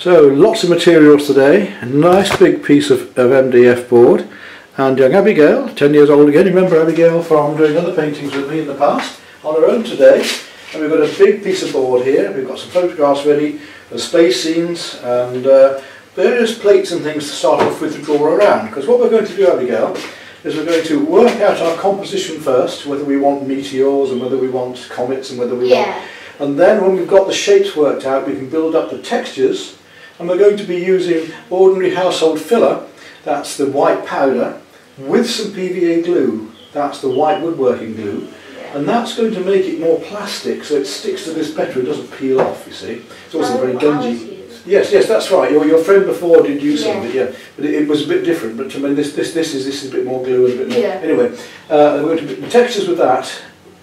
So lots of materials today, a nice big piece of, of MDF board. And young Abigail, 10 years old again, remember Abigail from doing other paintings with me in the past, on her own today. And we've got a big piece of board here, we've got some photographs ready, the space scenes and uh, various plates and things to start off with to draw around. Because what we're going to do Abigail is we're going to work out our composition first, whether we want meteors and whether we want comets and whether we Yeah. want and then when we've got the shapes worked out we can build up the textures and we're going to be using ordinary household filler, that's the white powder, with some PVA glue, that's the white woodworking glue, and that's going to make it more plastic so it sticks to this better, it doesn't peel off, you see. It's also very gungy. Yes, yes, that's right. Your, your friend before did use some of it, yeah. But it, it was a bit different. But I mean, this this this is this is a bit more glue and a bit more. Yeah. Anyway, uh, we're going to the textures with that.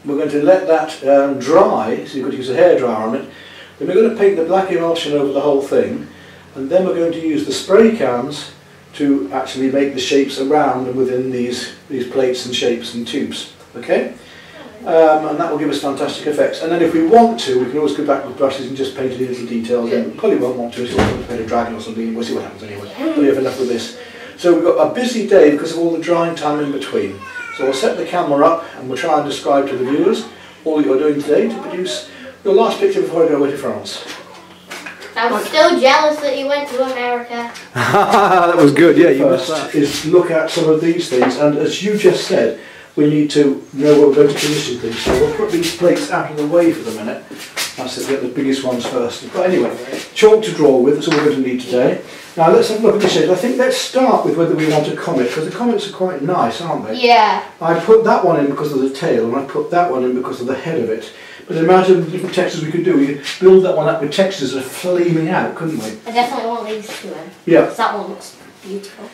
We're going to let that um, dry. So you've got to use a hairdryer on it. Then we're going to paint the black emulsion over the whole thing, and then we're going to use the spray cans to actually make the shapes around and within these these plates and shapes and tubes. Okay. Um, and that will give us fantastic effects. And then if we want to, we can always go back with brushes and just paint any little details. And we probably won't want to, so we'll paint a dragon or something, we'll see what happens anyway. But we have enough with this. So we've got a busy day because of all the drying time in between. So we'll set the camera up and we'll try and describe to the viewers all that you're doing today to produce your last picture before I go away to France. I'm still jealous that you went to America. that was good, yeah, you First is look at some of these things, and as you just said, we need to know what we're going to commission things. So we'll put these plates out of the way for the minute. That's it, get the biggest ones first. But anyway, chalk to draw with, that's all we're going to need today. Now let's have a look at the shapes. I think let's start with whether we want a comet, because the comets are quite nice, aren't they? Yeah. I put that one in because of the tail, and I put that one in because of the head of it. But the amount of different textures we could do. We could build that one up with textures that are flaming out, couldn't we? I definitely want these two in. Yeah. 'cause that one looks beautiful.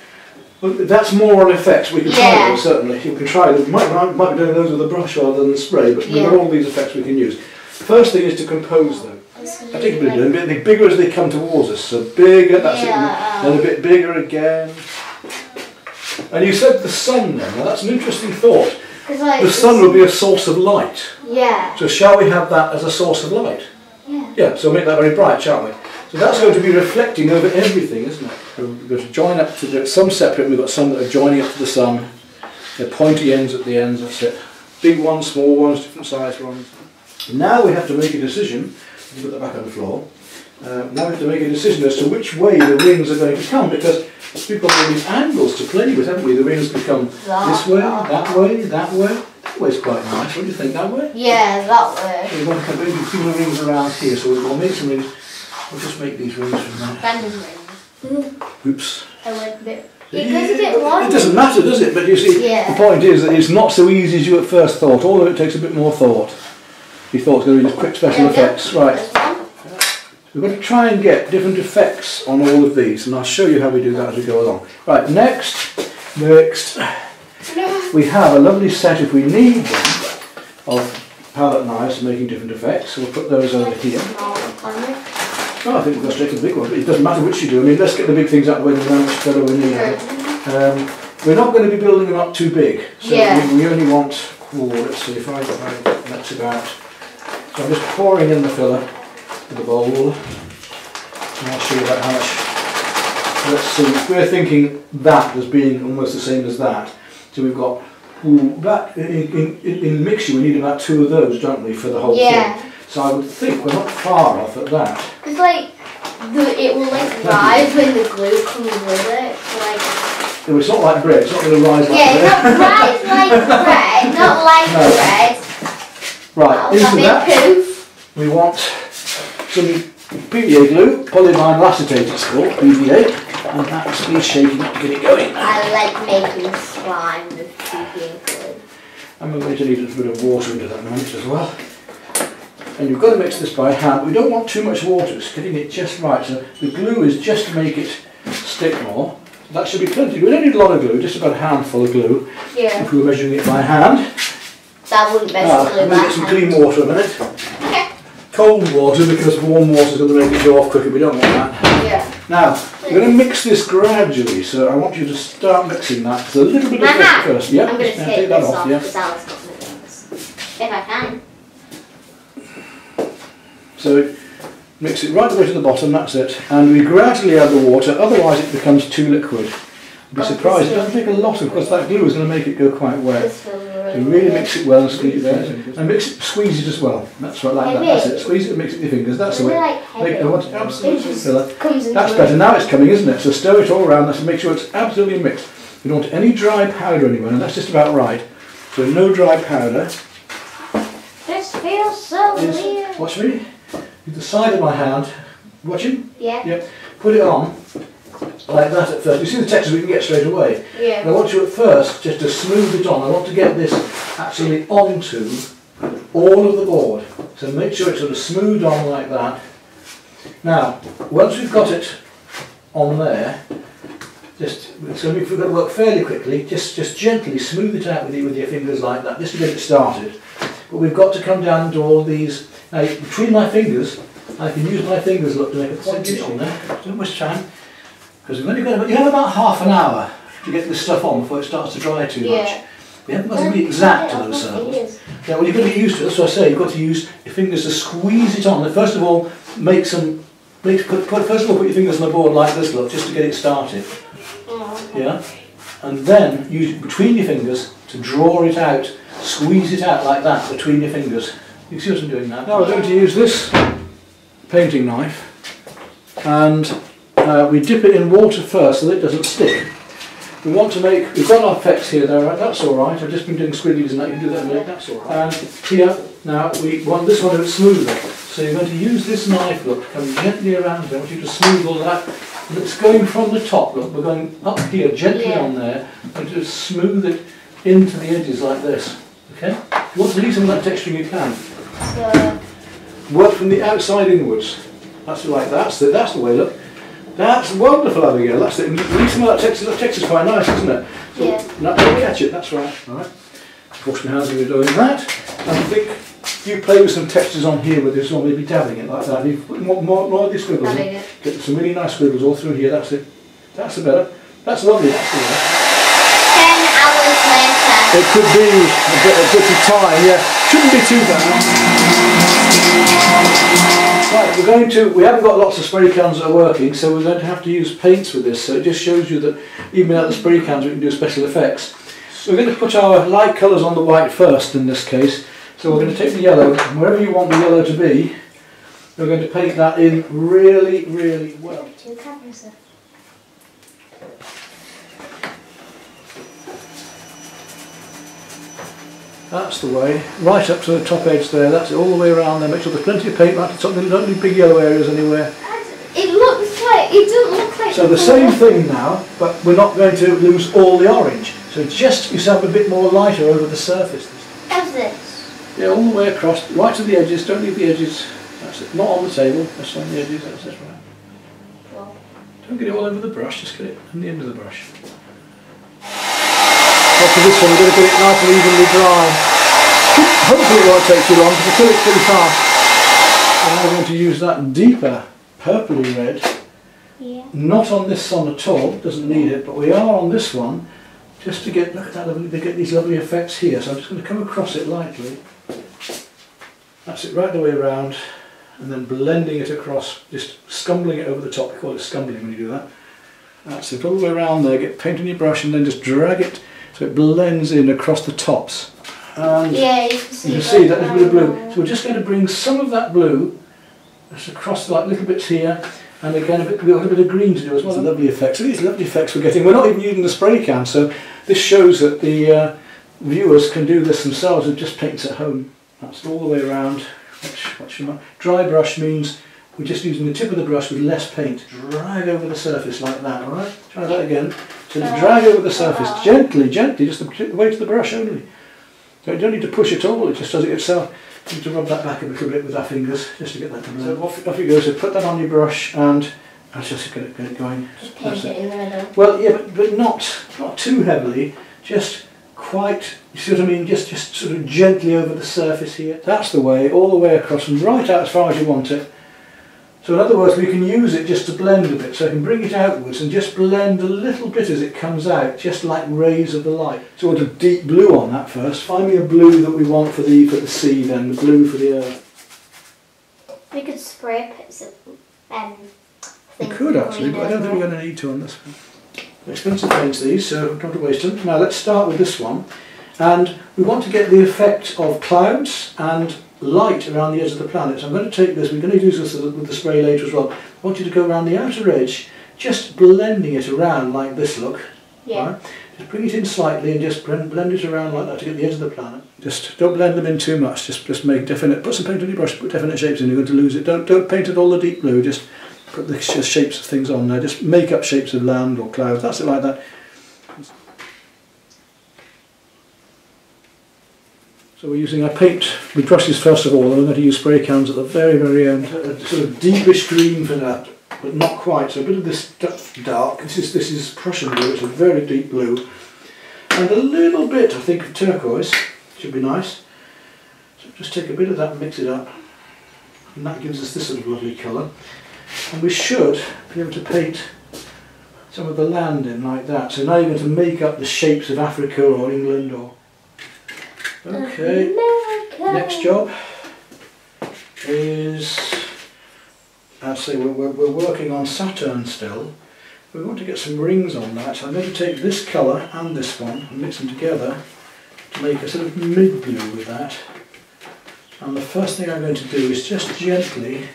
Well, that's more on effects. We can try Yeah. those, certainly. You can try them. Might, might, might be doing those with a brush rather than spray, but we've got all these effects we can use. First thing is to compose them. I think we're doing a bit the bigger as they come towards us. So bigger, that's Yeah. it. And a bit bigger again. And you said the sun then. Now that's an interesting thought. Like, The sun will be a source of light. Yeah. So shall we have that as a source of light? Yeah. Yeah, so make that very bright, shall we? So that's going to be reflecting over everything, isn't it? We're going to join up to the, some separate, we've got some that are joining up to the sun. They're pointy ends at the ends, that's it. Big ones, small ones, different sized ones. Now we have to make a decision, put that back on the floor. Uh, now we have to make a decision as to which way the rings are going to come because we've got all these angles to play with, haven't we? The rings could come this way, that way, that way. That way's quite nice. What do you think, that way? Yeah, that way. We want to maybe a few more rings around here, so we'll make some rings. We'll just make these rings from there. Random rings. Hmm. Oops. I went a bit. It goes a bit It doesn't matter, does it? But you see, Yeah. the point is that it's not so easy as you at first thought. All of it takes a bit more thought. You thought it was going to be just quick special go. effects. Right. We've got to try and get different effects on all of these, and I'll show you how we do that as we go along. Right, next, next, we have a lovely set, if we need them, of palette knives for making different effects. So we'll put those over here. Oh, I think we'll go straight to the big one, but it doesn't matter which you do. I mean, let's get the big things out of the way and which colour we need. Um, we're not going to be building them up too big, so Yeah. we, we only want, oh, let's see if I got my, that's about. So I'm just pouring in the filler to the bowl, and I'll show you about how much. Let's see, we're thinking that as being almost the same as that. So we've got, ooh, that, in, in, in, mixture we need about two of those, don't we, for the whole Yeah. thing. So I would think we're not far off at that. Because like the it will like rise when the glue comes with it. Like No, it's not like bread, it's not going to rise like yeah, bread. not rise like bread, not like No. bread. Right, into that it poof. we want some PVA glue, polyvinyl acetate it's called, PVA, and that's me shaking up to get it going. I like making slime with PVA glue. We're going to need a little bit of water into that mix as well. And you've got to mix this by hand. We don't want too much water, it's getting it just right. So the glue is just to make it stick more. That should be plenty. We don't need a lot of glue, just about a handful of glue Yeah. if we were measuring it by hand. That wouldn't Ah, basically let me get some that. clean water in a minute. Cold water because warm water is going to make it go off quicker. We don't want that. Yeah. Now, we're going to mix this gradually, so I want you to start mixing that. So a little bit of this first. Yep, I'm gonna just take, that off. off Yeah. because Alice got me this. If I can. So Mix it right the way to the bottom, that's it. And we gradually add the water, otherwise it becomes too liquid. You'd be Oh, surprised, it doesn't take a lot of, because that glue is going to make it go quite wet. So really mix it well and squeeze it there. And mix it, squeeze it as well. That's right, like that. That's it. Squeeze it and mix it with your fingers. That's the way. Make, I want it absolutely filler. That's better. Now it's coming, isn't it? So stir it all around. Let's make sure it's absolutely mixed. You don't want any dry powder anywhere, and that's just about right. So no dry powder. This feels so Is, weird. watch me. With the side of my hand. Watching? Yeah. Yep. Put it on like that at first. You see the texture we can get straight away. And I want you at first just to smooth it on. I want to get this actually onto all of the board. So make sure it's sort of smoothed on like that. Now, once we've got it on there, just so we've got to work fairly quickly. Just just gently smooth it out with you with your fingers like that, just to get it started. But we've got to come down and do all these. Now, between my fingers, I can use my fingers look to make a pointage on there. Don't waste time because we've only got about, you have about half an hour to get this stuff on before it starts to dry too much. Yeah. We haven't got to be exact to those circles. Yes. Yeah, well, you've got to get used to it. That's what I say. You've got to use your fingers to squeeze it on. First of all, make some. Make, put, put, first of all, put your fingers on the board like this, look, just to get it started. Oh. Yeah, and then use it between your fingers to draw it out. Squeeze it out like that between your fingers. You see what I'm doing now? Now we're going to use this painting knife, and uh, we dip it in water first so that it doesn't stick. We want to make, we've got our effects here though, right? that's alright, I've just been doing squigglies and that, you can do that in a minute, that's alright. And here, now, we want this one to be smoother. So you're going to use this knife, look, come gently around there, I want you to smooth all that. And it's going from the top, look, we're going up here, gently Yeah. on there, and just smooth it into the edges like this, okay? If you want to leave some of that texture, you can. So, Work from the outside inwards. That's like that's the that's the way. Look, that's wonderful, Abigail. That's it. Leave some of that texture. That texture's quite nice, isn't it? So, Yeah. Now, don't catch it. That's right. All right. Wash my hands you're doing that. And I think you play with some textures on here with this, or maybe dabbing it like that. You put more, more, more of these squiggles in. Get some really nice squiggles all through here. That's it. That's the better. That's lovely. That's the way. Ten hours later. It could be a bit, a bit of time, yeah. Shouldn't be too bad. Right, we're going to, we haven't got lots of spray cans that are working, so we're going to have to use paints with this, so it just shows you that even without the spray cans we can do special effects. We're going to put our light colours on the white first in this case. So we're going to take the yellow, and wherever you want the yellow to be, we're going to paint that in really, really well. Two cameras. there. That's the way, right up to the top edge there, that's it, all the way around there. Make sure there's plenty of paint right to the top, there don't need big yellow areas anywhere. It looks like, it doesn't look like So the same thing now, but we're not going to lose all the orange. So just yourself a bit more lighter over the surface. As this. Yeah, all the way across, right to the edges, don't leave the edges. That's it, not on the table, just on the edges, that's right. Well, Don't get it all over the brush, just get it on the end of the brush. After this one, we're going to get it nice and evenly dry. Hopefully it won't take too long, because the kill it pretty fast. And now we're going to use that deeper purpley red yeah. Not on this one at all, doesn't need it, but we are on this one just to get, look at that, lovely, to get these lovely effects here. So I'm just going to come across it lightly. That's it, right the way around, and then blending it across, just scumbling it over the top. We call it scumbling when you do that. That's it, all the way around there, get paint on your brush and then just drag it so it blends in across the tops. And Yeah, you can see, you can see that little bit of blue. So we're just going to bring some of that blue just across like little bits here and again a bit, we've got a little bit of green to do as well. It's a lovely effect. So these lovely effects we're getting. We're not even using the spray can, so this shows that the uh, viewers can do this themselves and just paint at home. That's all the way around. Watch, watch your mark. Dry brush means we're just using the tip of the brush with less paint. Drag over the surface like that, alright? Try that again. So drag over the surface gently, gently, just the the weight of the brush only. So you don't need to push at all, it just does it itself. You need to rub that back a little bit with our fingers just to get that to So off, off you go, so put that on your brush and I'll just get it, get it going. Just paint it in the middle. Well, yeah, but, but not not too heavily, just quite, you see what I mean? Just, just sort of gently over the surface here. That's the way, all the way across and right out as far as you want it. So in other words, we can use it just to blend a bit, so I can bring it outwards and just blend a little bit as it comes out, just like rays of the light. So we want a deep blue on that first. Find me a blue that we want for the for the sea then, the blue for the earth. We could spray a bit of um, We could actually, but I don't think we're going to need to on this one. Expensive paints these, so don't want to waste them. Now let's start with this one. And we want to get the effect of clouds and light around the edge of the planet. So I'm going to take this, we're going to use this with the spray later as well. I want you to go around the outer edge, just blending it around like this look. Yeah. Right? Just bring it in slightly and just blend, blend it around like that to get the edge of the planet. Just don't blend them in too much. Just just make definite. Put some paint on your brush. Put definite shapes in. You're going to lose it. Don't don't paint it all the deep blue. Just put the shapes of things on there. Just make up shapes of land or clouds. That's it like that. So we're using our paint with brushes first of all. and I'm going to use spray cans at the very very end. A sort of deepish green for that, but not quite. So a bit of this dark. This is this is Prussian blue. It's a very deep blue and a little bit, I think, of turquoise. Should be nice. So just take a bit of that and mix it up. And that gives us this sort of lovely colour. And we should be able to paint some of the land in like that. So now you're going to make up the shapes of Africa or England or... Okay, America. next job is... Say we're, we're, we're working on Saturn still. We want to get some rings on that. I'm going to take this colour and this one and mix them together to make a sort of mid-blue with that. And the first thing I'm going to do is just gently,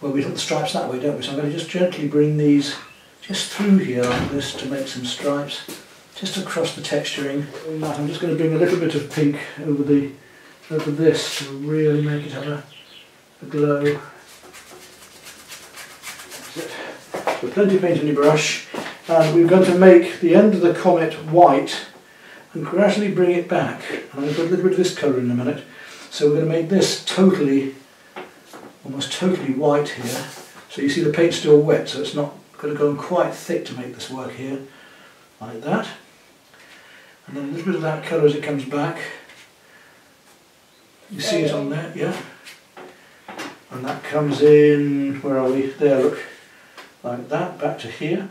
well we put the stripes that way don't we, so I'm going to just gently bring these just through here like this to make some stripes, just across the texturing. I'm just going to bring a little bit of pink over the over this to really make it have a, a glow. So plenty of paint on your brush and we're going to make the end of the comet white and gradually bring it back. And I'm going to put a little bit of this colour in a minute. So we're going to make this totally, almost totally white here. So you see the paint's still wet so it's not going to go on quite thick to make this work here. Like that. And then a little bit of that colour as it comes back. You see it on there, yeah? And that comes in, where are we? There, look like that back to here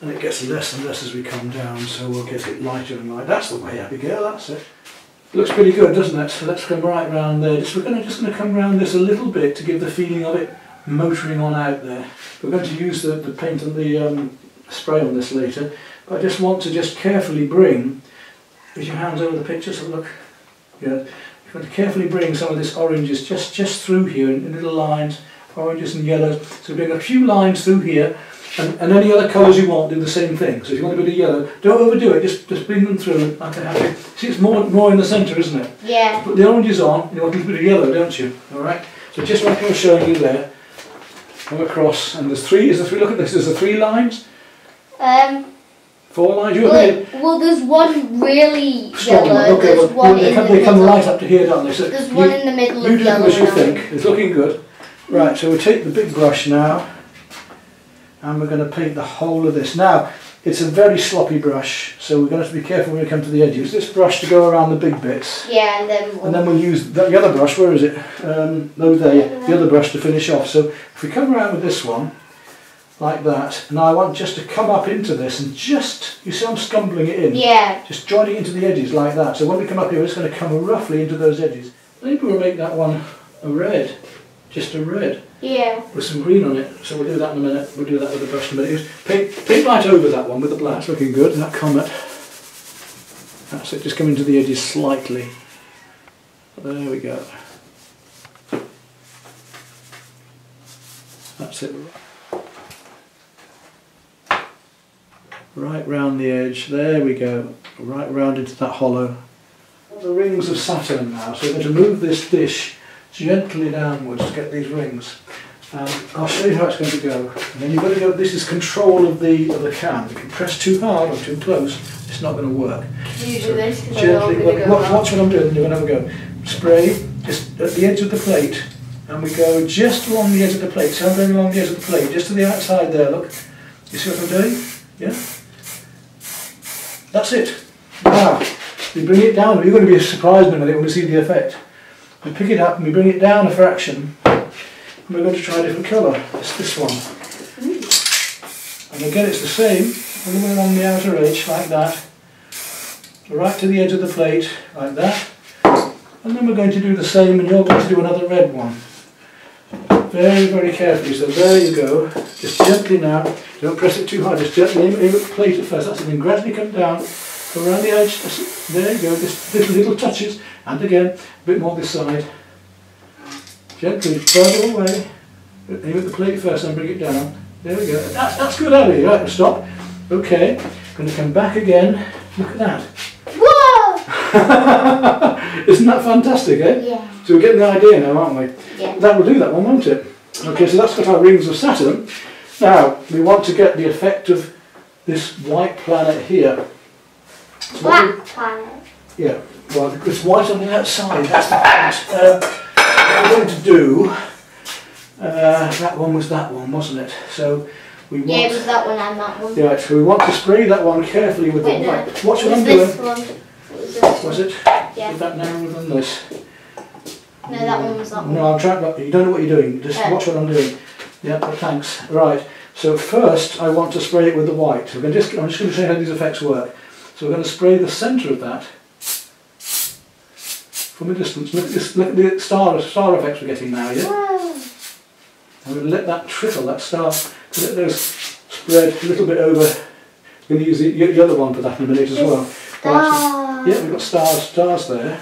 and it gets less and less as we come down so we'll get it lighter and lighter. That's the way Abigail, that's it. Looks pretty good doesn't it? So let's come right round there. Just, we're going to, just going to come round this a little bit to give the feeling of it motoring on out there. We're going to use the, the paint and the um, spray on this later but I just want to just carefully bring, with your hands over the picture so look, yeah, you're going to carefully bring some of this oranges just, just through here in, in little lines oranges and yellows. So bring a few lines through here and, and any other colours you want do the same thing. So if you want a bit of yellow, don't overdo it, just, just bring them through like I have. See it's more, more in the centre isn't it? Yeah. Put the oranges on, you want a little bit of yellow don't you? Alright, so just like I was showing you there, come across and there's three, is there three, look at this, there's the three lines, Um. Four lines, you? Well, well, there's one really Strong yellow. okay, there's well, one they, in come, the they come right up to here don't they? So There's you- one in the middle You of do yellow. as you think. It's looking good. Right, so we take the big brush now and we're going to paint the whole of this. Now, it's a very sloppy brush, so we're going to have to be careful when we come to the edge. Use this brush to go around the big bits. Yeah, and then And then we'll use the, the other brush, where is it? Um, no, there, the other brush to finish off. So if we come around with this one, like that, now I want just to come up into this and just, you see I'm scumbling it in? yeah, Just joining into the edges like that. So when we come up here, it's going to come roughly into those edges. Maybe we'll make that one a red, just a red, yeah. with some green on it. So we'll do that in a minute. We'll do that with the brush in a minute. Paint, paint right over that one with the black. It's looking good, that comet. That's it, just come into the edges slightly. There we go. That's it. Right round the edge, there we go. Right round into that hollow. The rings of Saturn now, so we're going to move this dish gently downwards to get these rings. Um, I'll show you how it's going to go. And then you've got to go, this is control of the of the can. If you press too hard or too close, it's not going to work. Can you do this? Gently, going watch, watch, what I'm doing, you're going to have a go. Spray, just at the edge of the plate, and we go just along the edge of the plate. So I'm going along the edge of the plate, just to the outside there, look. You see what I'm doing? Yeah? That's it. Now, we bring it down. You're going to be surprised in a minute when we see the effect. We pick it up and we bring it down a fraction. And we're going to try a different colour. It's this one. And again, it's the same. All the way along the outer edge, like that. Right to the edge of the plate, like that. And then we're going to do the same, and you're going to do another red one. Very, very carefully. So there you go. Just gently now. Don't press it too hard. Just gently aim, aim at the plate at first. That's it. Then gradually come down. Go around the edge. There you go. Just little, little touches. And again, a bit more this side. Gently, further away. Aim at the plate first and bring it down. There we go. That's, that's good, Ali. Right, stop. Okay. Going to come back again. Look at that. Isn't that fantastic, eh? Yeah. So we're getting the idea now, aren't we? Yeah. That will do that one, won't it? Okay, so that's got our rings of Saturn. Now, we want to get the effect of this white planet here. So what we- planet. yeah, well, it's white on the outside, that's the point. Um, what we're going to do, uh, that one was that one, wasn't it? So we want, Yeah, it was that one and that one. yeah, so we want to spray that one carefully with Wait, the no. white. Watch it what I'm doing. one. It was this. Was it? Yeah. Is that narrower than this? No, that one was that one. No, I'm trying. but You don't know what you're doing. Just Yeah. watch what I'm doing. Yeah, but thanks. Right. So first, I want to spray it with the white. We're going to just, I'm just going to show you how these effects work. So we're going to spray the centre of that from a distance. Look at this. Look at the star star effects we're getting now. Yeah. Whoa. And we'll let that trickle, that star, let those spread a little bit over. We're going to use the, the other one for that in a minute as well. Right, so- Yeah, we've got stars, stars there.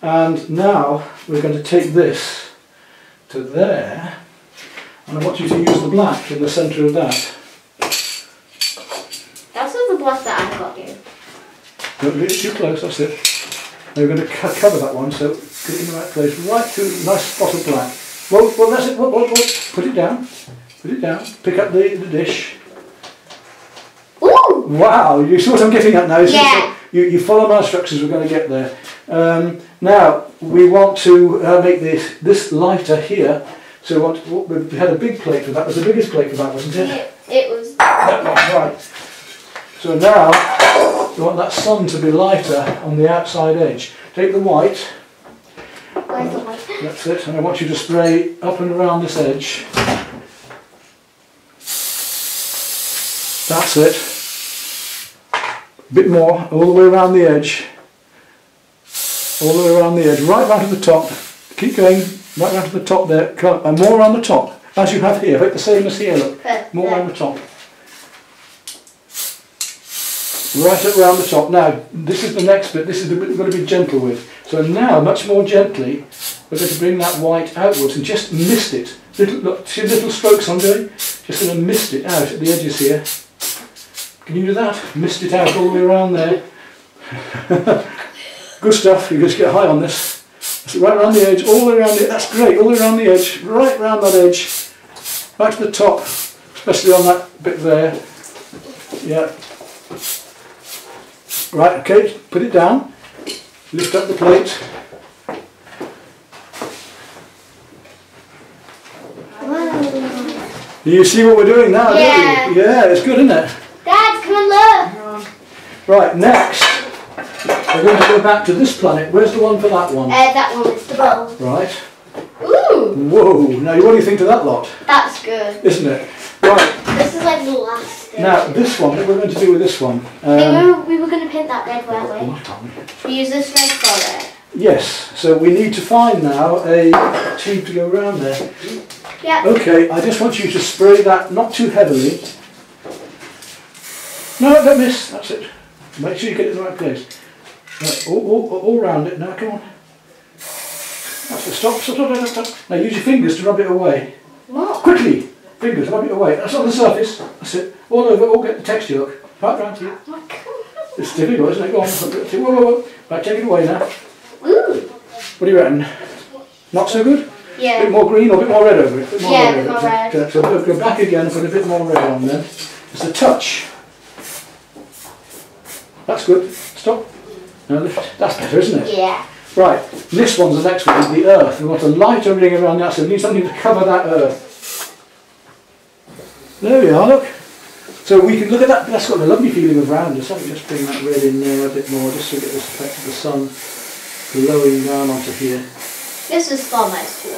And now we're going to take this to there. And I want you to use the black in the centre of that. That's not the black that I got you. Don't get too close, that's it. Now we're going to co- cover that one, so get it in the right place, right to nice spot of black. Well, well that's it, well, well, well, put it down, put it down, pick up the, the dish. Ooh! Wow, you see what I'm getting at now? Yeah. You, you follow my instructions, we're going to get there. Um, now, we want to uh, make this, this lighter here. So what, what, we had a big plate for that, was the biggest plate for that, wasn't it? It, it was. That one, right. So now, we want that sun to be lighter on the outside edge. Take the white, Where's the white? that's it, and I want you to spray up and around this edge. That's it. A bit more, all the way around the edge. All the way around the edge, right round to the top. Keep going, right round to the top there, and more around the top, as you have here, the same as here, look. More around the top. Right up round the top. Now, this is the next bit, this is the bit we've got to be gentle with. So now, much more gently, we're going to bring that white outwards and just mist it. Little, look, see the little strokes I'm doing? Just going to mist it out at the edges here. Can you do that? Missed it out all the way around there. Good stuff, you just get high on this. Right around the edge, all the way around the that's great, all the way around the edge, right round that edge, right to the top, especially on that bit there. Yeah. Right, okay, put it down, lift up the plate. Whoa. You see what we're doing now, Yeah. don't you? Yeah, it's good, isn't it? Dad, come and look! Right, next, we're going to go back to this planet. Where's the one for that one? Uh, that one is the bowl. Right. Ooh! Whoa, now what do you think of that lot? That's good. Isn't it? Right, This is like the last stage. now this one, what we're going to do with this one? we, Um, were, we were going to paint that red, weren't we? we? We use this red for it. Yes, so we need to find now a tube to go around there. Yeah. Okay, I just want you to spray that not too heavily. No, don't miss, that's it. Make sure you get it in the right place. Right, all, all, all round it now, come on. That's it, stop, stop, stop, stop, stop. Now use your fingers to rub it away. What? Quickly, fingers, rub it away. That's on the surface, that's it. All over, all get the texture look. Right round to you. Oh. It's difficult, isn't it? Go on, whoa, whoa, whoa. Right, take it away now. Ooh. What do you reckon? Not so good? Yeah. A bit more green or a bit more red over it? bit more Yeah, red a bit more red. Okay, So we'll go back again and put a bit more red on there. Just a touch. That's good. Stop. Now lift. That's better, isn't it? Yeah. Right. This one's the next one, the earth. We want a lighter ring around that, so we need something to cover that earth. There we are, look. So we can look at that, that's got a lovely feeling of roundness. Let me just bring that red in there a bit more, just to get this effect of the sun glowing down onto here. This is far nice too.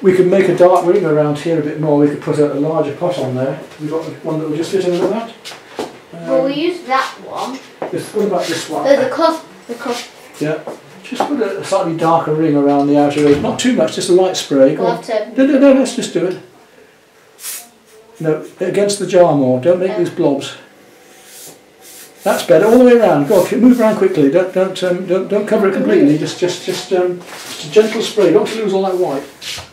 We could make a dark ring around here a bit more. We could put a, a larger pot on there. We've got one that will just fit in with that. well, Um, we use that one. This- what about this one? The, the cup. The cup. Yeah. Just put a slightly darker ring around the outer edge. Not too much, just a light spray. Go on. No, no, no, let's just do it. No, against the jar more. Don't make these blobs. That's better. All the way around. Go on, move around quickly. Don't, don't, um, don't, don't cover it completely. Just, just, just, um, just a gentle spray. Don't lose all that white.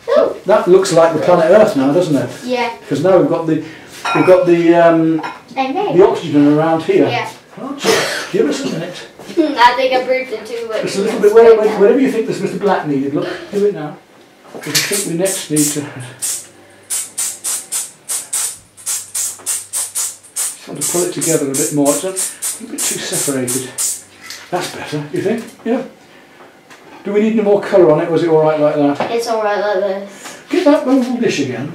Oh, That looks like the planet Earth now, doesn't it? yeah. Because now we've got the, we've got the, um, the oxygen around here. Yeah. Give us a minute. I think I proved it too much. Just a little bit. Where- wherever you think this Mr. Black needed. Look, do it now. Because I think we next need to. Just want to pull it together a bit more. It's a little bit too separated. That's better. You think? Yeah. Do we need any more colour on it? Was it all right like that? It's alright like this. Get that oval dish again.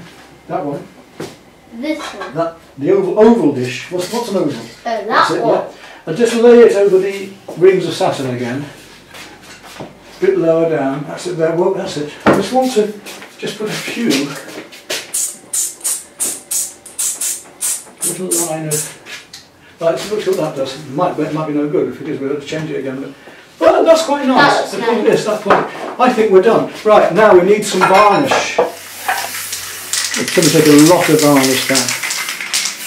That one. This one. That the oval oval dish. What's what's an oval? Oh, That's that it, one. yeah. And just lay it over the rings of Saturn again. A bit lower down. That's it there. Well, that's it. I just want to just put a few little line of. Right, let's look see what that does. It might, be- it might be no good. If it is, we'll have to change it again. But well, that's quite nice. That's Look at nice. this, that point. I think we're done. Right, now we need some varnish. It's going to take a lot of varnish now.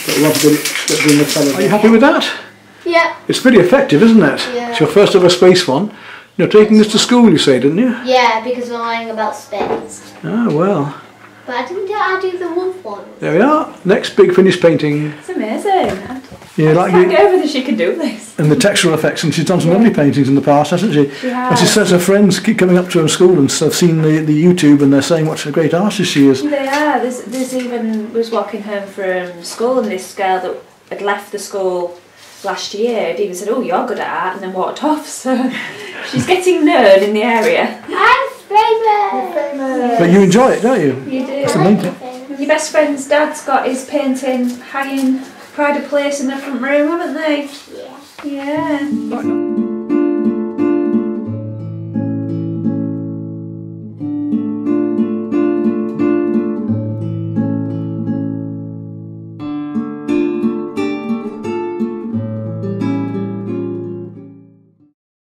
But we'll have to get it get it in the colour. Are you happy with that? Yeah. It's pretty effective, isn't it? Yeah. It's your first ever space one. You're taking this to school, you say, didn't you? Yeah, because we're lying about space. Ah, well. But I didn't I do the wolf one. There we are. Next big finished painting. It's amazing. Yeah, I like can't the, get over that she could do this. and the textural effects, and she's done some lovely paintings in the past, hasn't she? She And she says her friends keep coming up to her in school and have seen the, the YouTube and they're saying what a great artist she is. They are. There's, there's even was walking home from school and this girl that had left the school last year had even said, "Oh, you're good at art," and then walked off. So she's getting known in the area. I'm famous. But you enjoy it, don't you? You do. That's the main thing. Your best friend's dad's got his painting hanging pride of place in the front room, haven't they? Yeah. Yeah. Right.